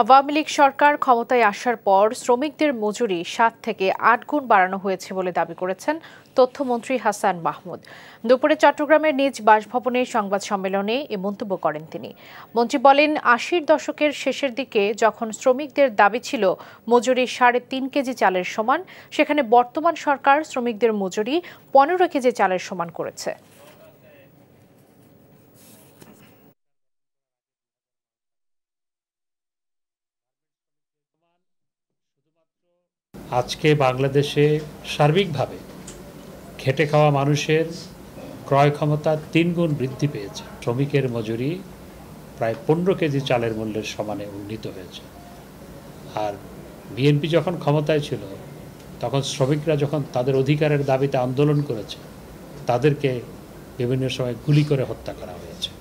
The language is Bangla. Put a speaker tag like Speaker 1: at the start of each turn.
Speaker 1: আওয়ামী লীগ সরকার ক্ষমতায় আসার পর শ্রমিকদের মজুরি সাত থেকে আট গুণ বাড়ানো হয়েছে বলে দাবি করেছেন তথ্যমন্ত্রী হাসান মাহমুদ। দুপুরে চট্টগ্রামের নিজ বাসভবনে সংবাদ সম্মেলনে এ মন্তব্য করেন তিনি। মন্ত্রী বলেন, আশির দশকের শেষের দিকে যখন শ্রমিকদের দাবি ছিল মজুরি সাড়ে তিন কেজি চালের সমান, সেখানে বর্তমান সরকার শ্রমিকদের মজুরি পনেরো কেজি চালের সমান করেছে।
Speaker 2: আজকে বাংলাদেশে সার্বিকভাবে খেটে খাওয়া মানুষের ক্রয় ক্ষমতা তিন গুণ বৃদ্ধি পেয়েছে। শ্রমিকের মজুরি প্রায় পনেরো কেজি চালের মূল্যের সমানে উন্নীত হয়েছে। আর বিএনপি যখন ক্ষমতায় ছিল, তখন শ্রমিকরা যখন তাদের অধিকারের দাবিতে আন্দোলন করেছে, তাদেরকে বিভিন্ন সময় গুলি করে হত্যা করা হয়েছে।